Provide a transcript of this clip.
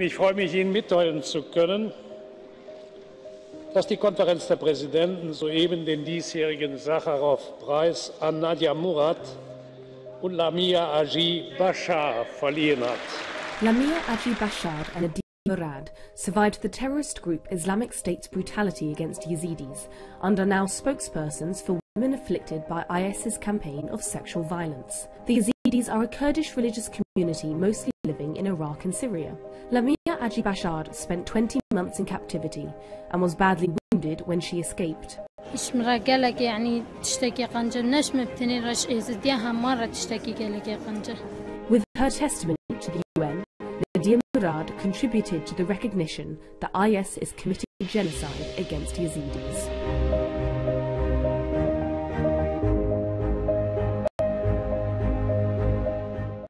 Ich freue mich, Ihnen mitteilen zu können, dass die Konferenz der Präsidenten soeben den diesjährigen Sacharow-Preis an Nadia Murad und Lamia Aji Bashar verliehen hat. Lamia Aji Bashar and Nadia Murad survived the terrorist group Islamic State's brutality against Yazidis and are now spokespersons for women afflicted by IS's campaign of sexual violence. The Yazidis are a Kurdish religious community mostly living in Iraq and Syria. Lamia Aji Bashar spent 20 months in captivity and was badly wounded when she escaped. مرة قالك يعني تشتكي قنجة ناش مبتني رش إزديها مرة تشتكي قالك يا قنجة With her testimony to the UN, Nadia Murad contributed to the recognition that IS is committing genocide against Yazidis.